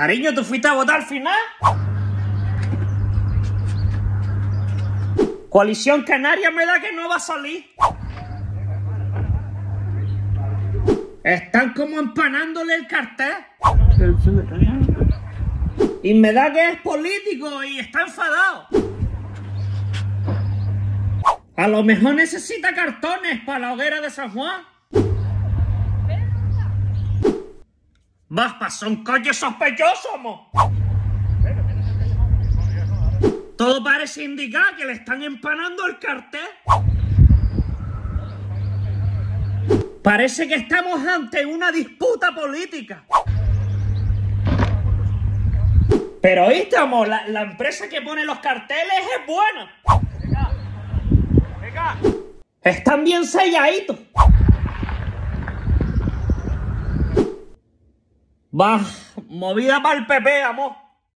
Cariño, ¿tú fuiste a votar al final? Coalición Canaria me da que no va a salir. Están como empanándole el cartel. Y me da que es político y está enfadado. A lo mejor necesita cartones para la hoguera de San Juan. Vas, son coches sospechosos, mo. Todo parece indicar que le están empanando el cartel. Parece que estamos ante una disputa política. Pero oíste, amor, la, la empresa que pone los carteles es buena. Están bien selladitos. Va, movida para el PP, amor.